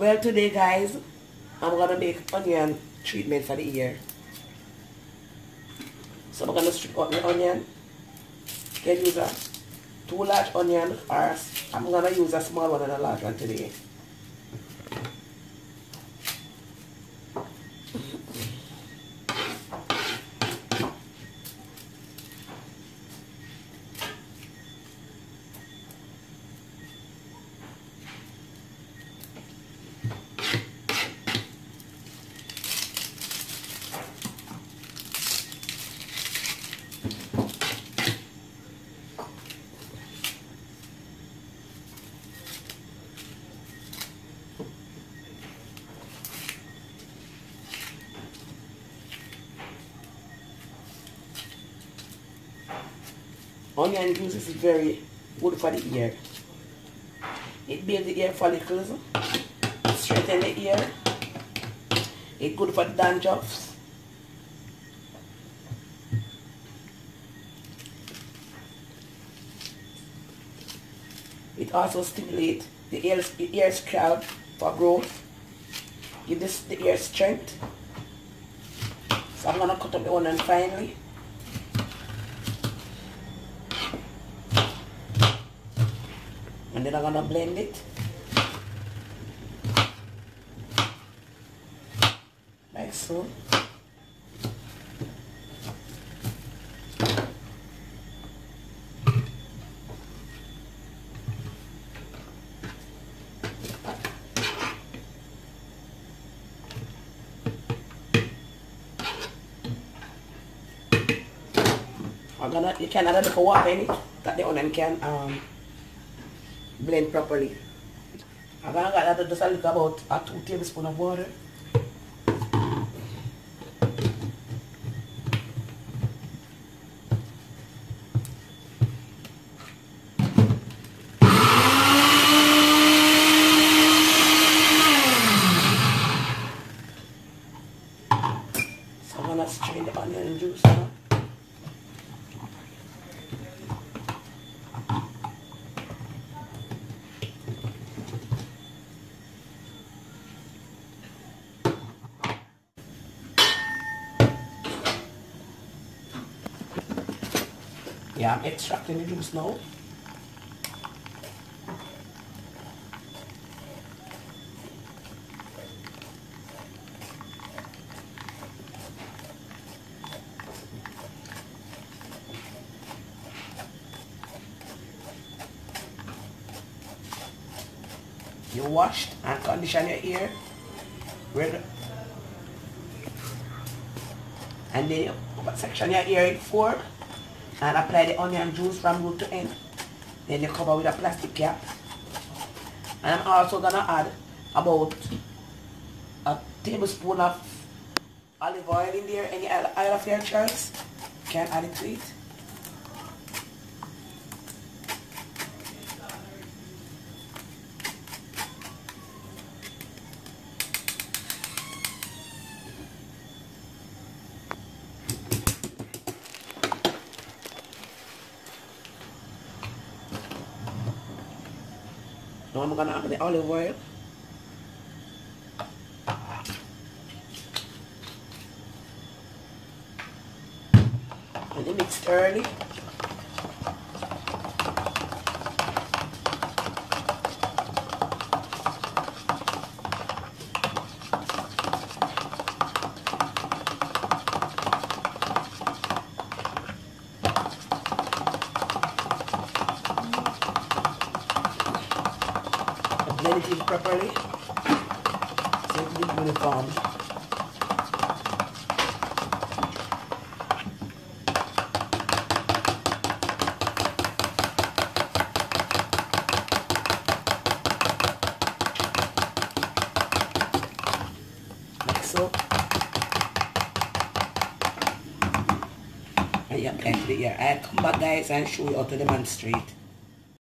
Well, today, guys, I'm gonna make onion treatment for the ear. So I'm gonna strip out the onion. Then use a two large onion, or I'm gonna use a small one and a large one today. Onion juice is very good for the ear. It builds the ear follicles, strengthens the ear. It's good for the dandruffs. It also stimulates the ear, the ear scalp for growth. Give this the ear strength. So I'm gonna cut up the onion finely. And then I'm gonna blend it. Like so. I'm gonna you can add a little water in it that the onion can um blend properly. I'm gonna add just a little about a two tablespoons of water. So I'm gonna strain the onion juice now. Yeah, I'm extracting the juice now. You washed and condition your ear. Ready? And then you section your ear in four and apply the onion juice from root to end. Then you cover with a plastic cap. And I'm also gonna add about a tablespoon of olive oil in there. Any oil of your choice, you can add it to it. Now I'm gonna add the olive oil. And then mix thoroughly. Properly so it will uniform. Like so. Apply to the ear. I'll come back guys and show you how to demonstrate.